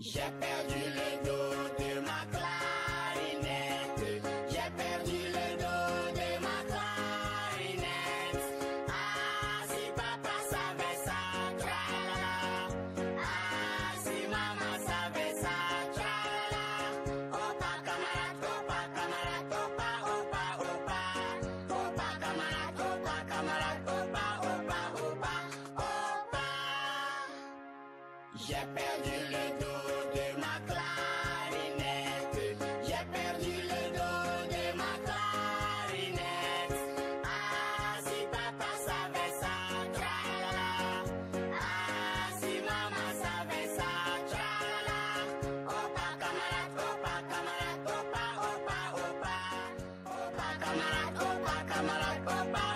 J'ai perdu le dos J'ai perdu le dos de ma clarinette. J'ai perdu le dos de ma clarinette. Ah, si papa savait ça, tralala. Ah, si maman savait ça, tralala. Opa, camarade, opa, camarade, opa, opa, opa. Opa, camarade, opa.